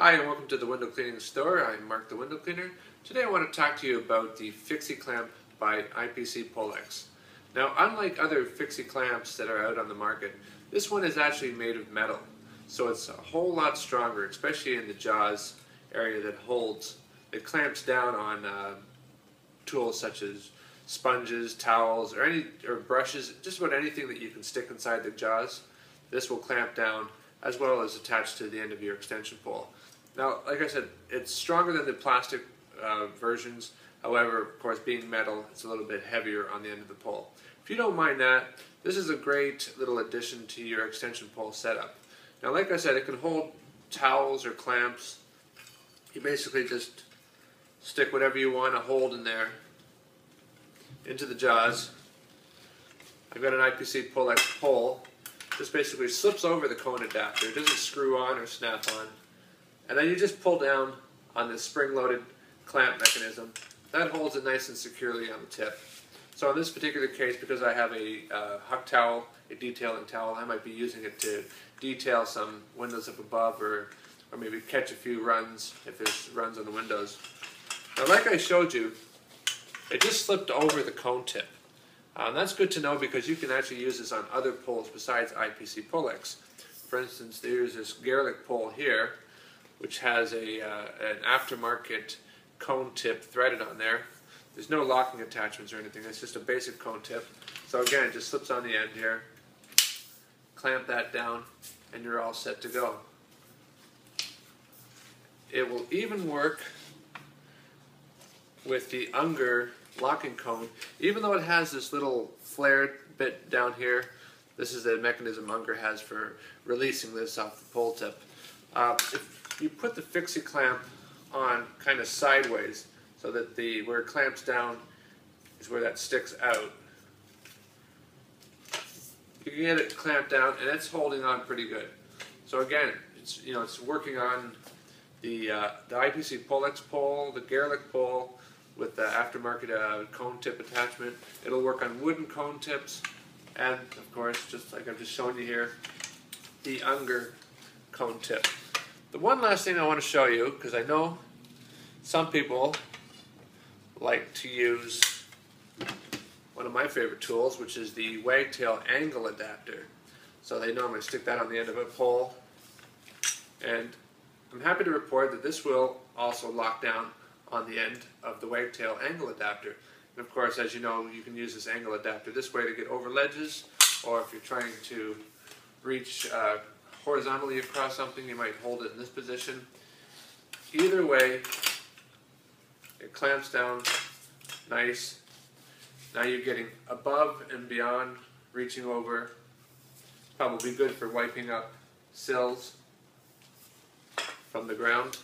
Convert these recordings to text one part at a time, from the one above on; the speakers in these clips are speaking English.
Hi and welcome to the window cleaning store. I'm Mark the window cleaner. Today I want to talk to you about the Fixi clamp by IPC Pulex. Now unlike other Fixi clamps that are out on the market, this one is actually made of metal. So it's a whole lot stronger, especially in the jaws area that holds, it clamps down on uh, tools such as sponges, towels, or any or brushes, just about anything that you can stick inside the jaws. This will clamp down as well as attach to the end of your extension pole. Now, like I said, it's stronger than the plastic uh, versions. However, of course, being metal, it's a little bit heavier on the end of the pole. If you don't mind that, this is a great little addition to your extension pole setup. Now, like I said, it can hold towels or clamps. You basically just stick whatever you want to hold in there into the jaws. I've got an IPC Pulex pole just basically slips over the cone adapter. It doesn't screw on or snap on. And then you just pull down on this spring-loaded clamp mechanism. That holds it nice and securely on the tip. So in this particular case, because I have a uh, huck towel, a detailing towel, I might be using it to detail some windows up above or, or maybe catch a few runs if there's runs on the windows. Now like I showed you, it just slipped over the cone tip. Um, that's good to know because you can actually use this on other poles besides IPC Pulex. For instance, there's this Garelick pole here, which has a uh, an aftermarket cone tip threaded on there. There's no locking attachments or anything. It's just a basic cone tip. So again, it just slips on the end here. Clamp that down, and you're all set to go. It will even work with the Unger locking cone, even though it has this little flared bit down here, this is the mechanism Unger has for releasing this off the pole tip. Uh, if you put the Fixi clamp on kind of sideways, so that the where it clamps down is where that sticks out, you can get it clamped down, and it's holding on pretty good. So again, it's you know it's working on the uh, the IPC Pulex pole, the Garelick pole, with the aftermarket uh, cone tip attachment. It'll work on wooden cone tips and of course, just like I've just shown you here, the Unger cone tip. The one last thing I want to show you, because I know some people like to use one of my favorite tools, which is the wagtail angle adapter. So they normally stick that on the end of a pole. And I'm happy to report that this will also lock down on the end of the wagtail angle adapter. And of course, as you know, you can use this angle adapter this way to get over ledges, or if you're trying to reach uh, horizontally across something, you might hold it in this position. Either way, it clamps down nice. Now you're getting above and beyond, reaching over. Probably good for wiping up sills from the ground.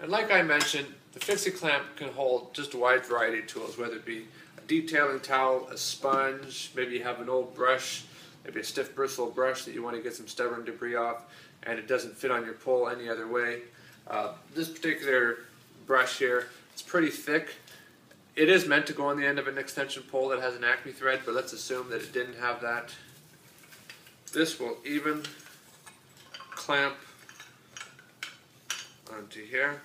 And like I mentioned, the Fixi clamp can hold just a wide variety of tools, whether it be a detailing towel, a sponge, maybe you have an old brush, maybe a stiff bristle brush that you want to get some stubborn debris off, and it doesn't fit on your pole any other way. Uh, this particular brush here, it's pretty thick. It is meant to go on the end of an extension pole that has an acme thread, but let's assume that it didn't have that. This will even clamp onto here.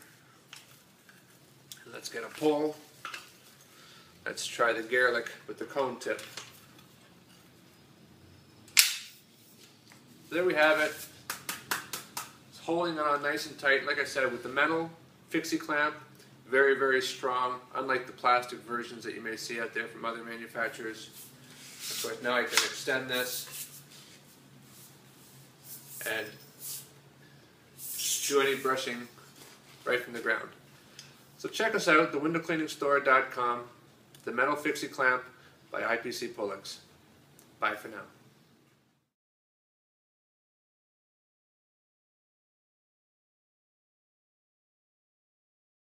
Let's get a pole. Let's try the Garelick with the cone tip. There we have it. It's holding on nice and tight. Like I said, with the metal Fixi clamp, very, very strong, unlike the plastic versions that you may see out there from other manufacturers. Of course, now I can extend this and do any brushing right from the ground. So check us out, thewindowcleaningstore.com, the metal fixie clamp by IPC Pulex. Bye for now.